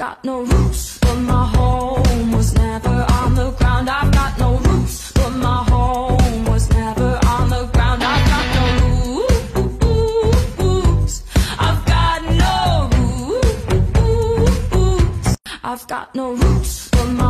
got no roots, but my home was never on the ground. I've got no roots, but my home was never on the ground. I've got no roots. I've got no roots. I've got no roots, but my